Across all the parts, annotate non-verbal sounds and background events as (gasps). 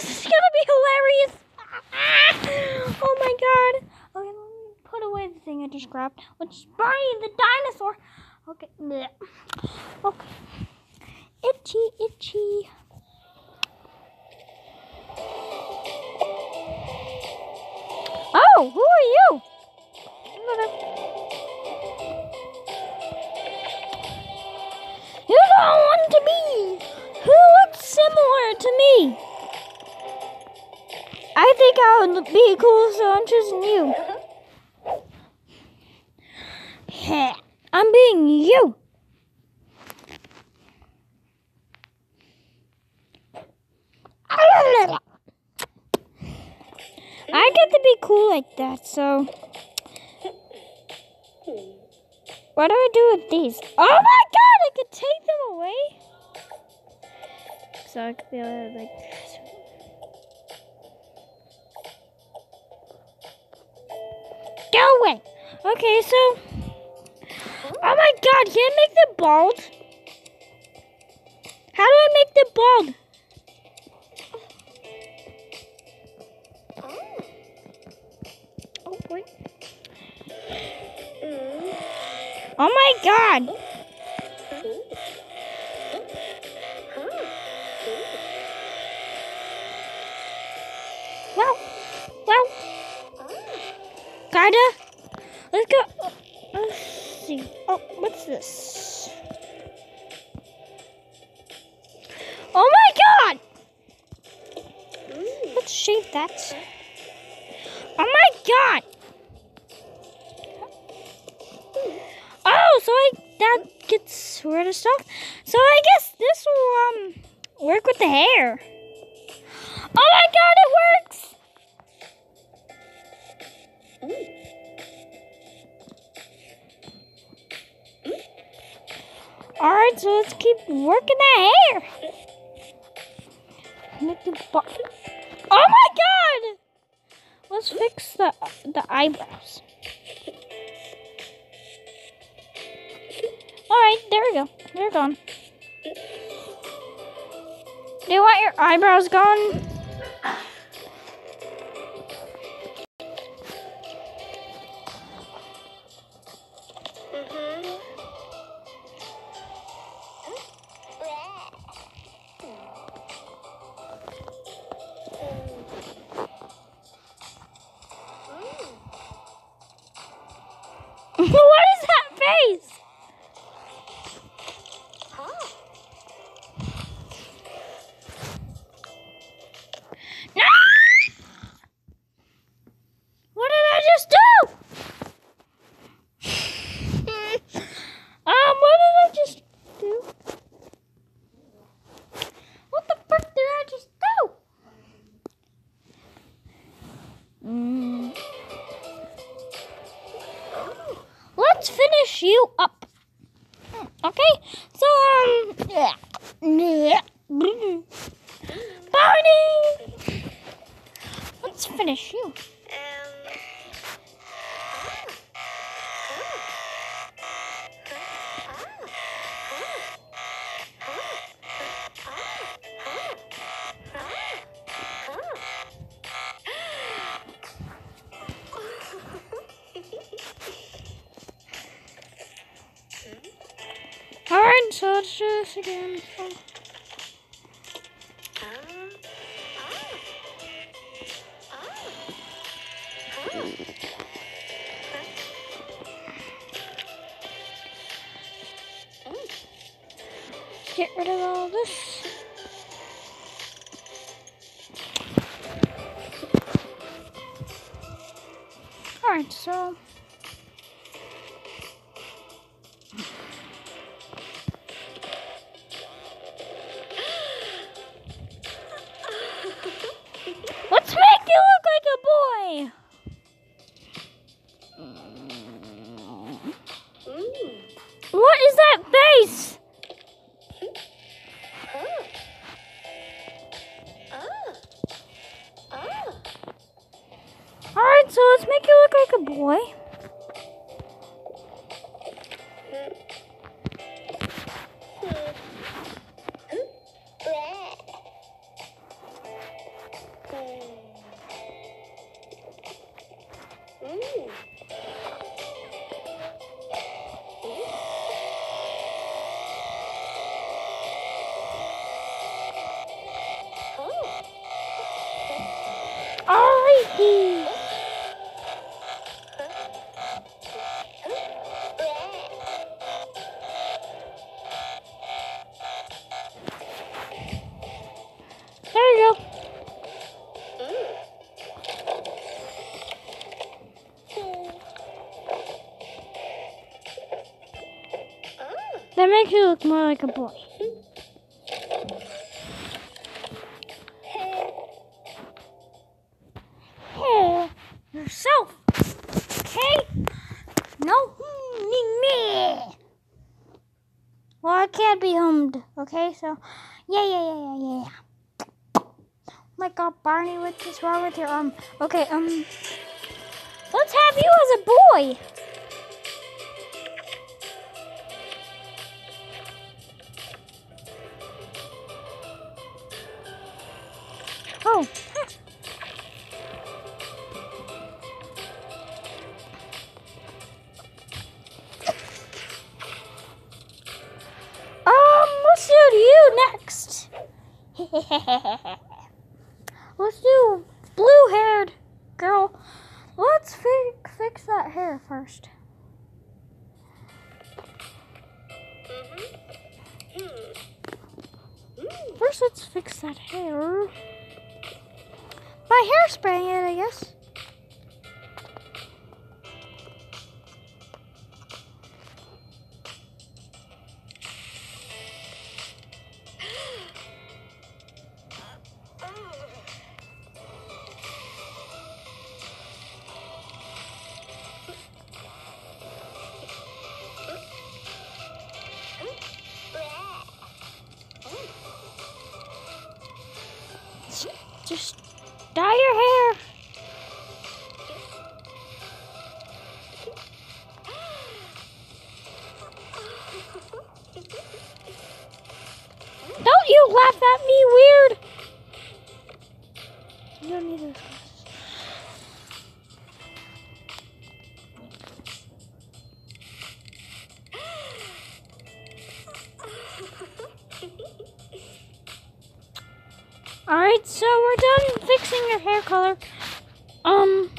this is gonna be hilarious. (laughs) oh my god. Okay, let me put away the thing I just grabbed, which is Barney the dinosaur. Okay. Okay. Itchy, itchy. Oh, who are you? You don't want to be. Who looks similar to me? I think I would be cool, so I'm choosing you. I'm being you. I get to be cool like that, so. What do I do with these? Oh my god, I could take them away. So I could be like. Go away. Okay, so. Oh my god, can I make them bald? How do I make them bald? Oh, oh wait. Oh my god! Let's that. Oh my god! Oh, so I that gets rid of stuff. So I guess this will um work with the hair. Oh my god, it works! Alright, so let's keep working the hair. Make the oh my god! Let's fix the the eyebrows. Alright, there we go. They're gone. Do you want your eyebrows gone? Let's finish you up. Okay, so um, yeah. Barney, let's finish you. Let's do this again. Get rid of all this. All right, so. What is that face? Alright, so let's make you look like a boy. Mm. Look more like a boy. Hey, yourself. Okay? No, me, me. Well, I can't be hummed. Okay, so yeah, yeah, yeah, yeah, yeah. Oh my God, Barney, what is wrong with your arm? Okay, um, let's have you as a boy. (laughs) Um, let's do you next. (laughs) let's do blue-haired girl. Let's fi- fix that hair first. First, let's fix that hair. By hairspraying it, I guess. (gasps) Just dye your hair. Don't you laugh at me weird. You don't need those. (laughs) Alright, so we're done fixing your hair color. Um.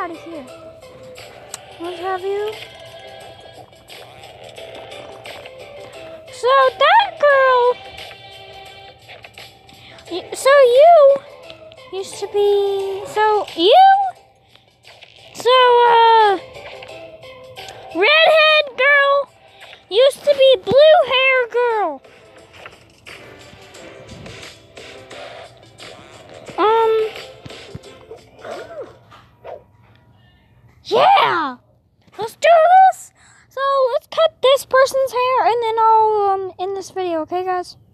Out of here. Let's have you. So that girl. So you used to be. So you. So uh. Redhead video,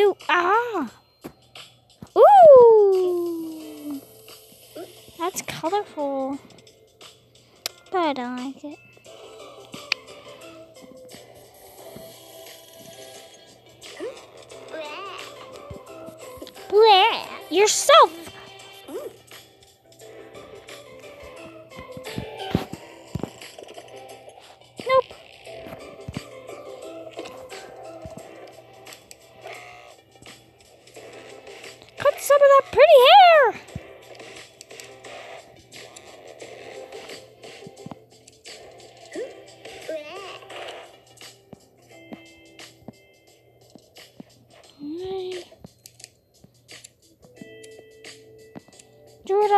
Do ah. Ooh. That's colorful. But I don't like it. Bleh. Yourself. Nope.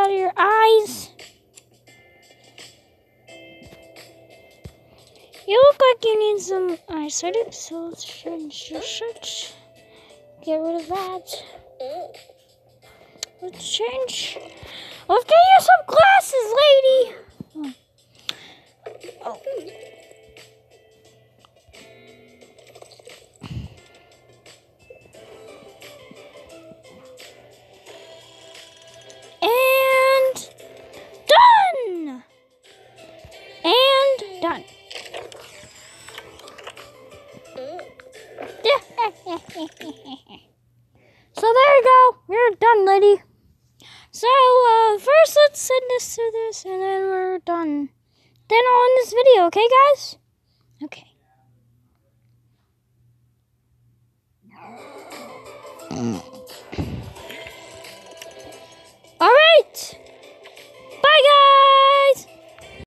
Out of your eyes. You look like you need some eyesight, so let's change. Get rid of that. Let's change. Let's get you some glasses, lady. Oh. And (laughs) so there you go. We're done, lady. So, uh, first let's send this to this, and then we're done. Then I'll end this video, okay, guys? Okay. Mm. All right.